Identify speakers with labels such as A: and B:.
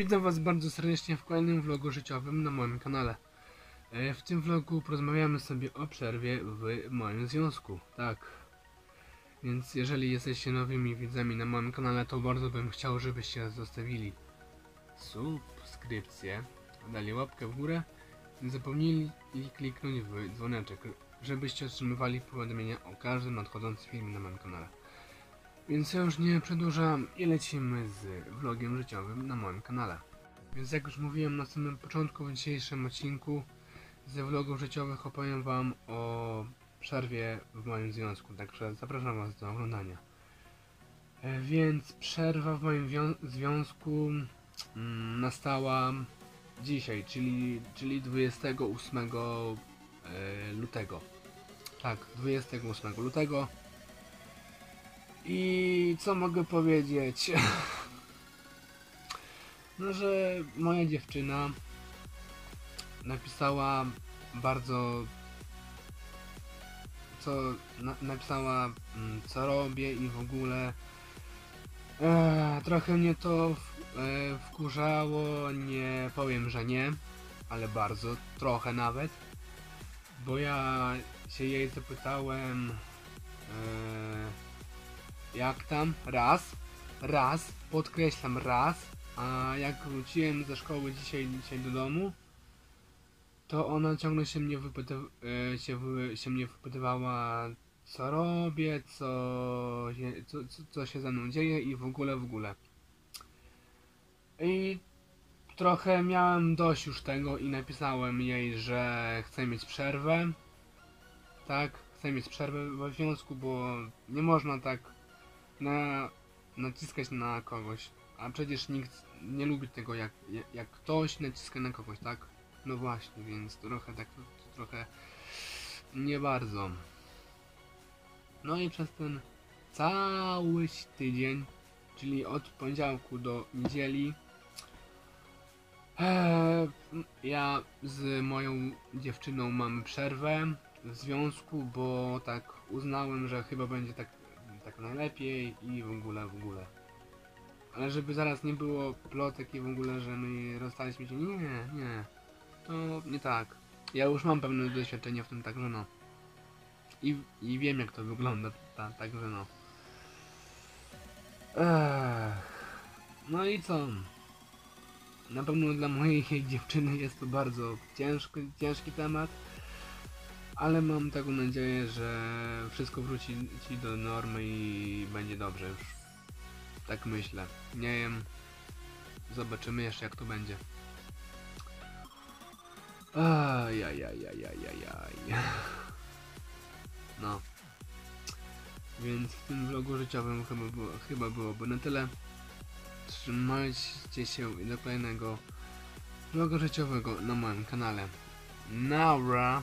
A: Witam Was bardzo serdecznie w kolejnym vlogu życiowym na moim kanale. E, W tym vlogu porozmawiamy sobie o przerwie w moim związku. Tak. Więc jeżeli jesteście nowymi widzami na moim kanale, to bardzo bym chciał, żebyście zostawili subskrypcję, dali łapkę w górę, nie zapomnieli kliknąć w dzwoneczek, żebyście otrzymywali powiadomienia o każdym nadchodzącym filmie na moim kanale. Więc ja już nie przedłużam i lecimy z vlogiem życiowym na moim kanale. Więc jak już mówiłem na samym początku w dzisiejszym odcinku ze vlogów życiowych opowiem wam o przerwie w moim związku, także zapraszam was do oglądania. E, Więc przerwa w moim wią- związku mm, nastała dzisiaj, czyli, czyli 28 e, lutego. Tak, 28 lutego. I co mogę powiedzieć? No, że moja dziewczyna napisała bardzo. Co na, napisała, mm, co robię i w ogóle. E, trochę mnie to w, e, wkurzało, nie powiem, że nie, ale bardzo, trochę nawet. Bo ja się jej zapytałem. E, jak tam? Raz. Raz. Podkreślam raz. A jak wróciłem ze szkoły dzisiaj, dzisiaj do domu, to ona ciągle się mnie, e, się, się mnie wypytywała, co robię, co, co, co się ze mną dzieje i w ogóle, w ogóle. I trochę miałem dość już tego i napisałem jej, że chcę mieć przerwę. Tak, chcę mieć przerwę we związku, bo nie można tak na, naciskać na kogoś. A przecież nikt nie lubi tego, jak, jak, ktoś naciska na kogoś, tak? No właśnie, więc trochę tak, trochę nie bardzo. No i przez ten cały tydzień, czyli od poniedziałku do niedzieli, e, ja z moją dziewczyną mamy przerwę w związku, bo tak uznałem, że chyba będzie tak najlepiej i w ogóle, w ogóle. Ale żeby zaraz nie było plotek i w ogóle, że my rozstaliśmy się, nie, nie, to nie tak. Ja już mam pewne doświadczenie w tym, także no. I, i wiem jak to wygląda, ta, także no. Ech. No i co? Na pewno dla mojej dziewczyny jest to bardzo ciężki, ciężki temat. Ale mam taką nadzieję, że wszystko wróci ci do normy i będzie dobrze już. Tak myślę. Nie wiem. Zobaczymy jeszcze jak to będzie. Ajajajajajajaj. No. Więc w tym vlogu życiowym chyba, było, chyba byłoby na tyle. Trzymajcie się i do kolejnego vlogu życiowego na moim kanale. Naura!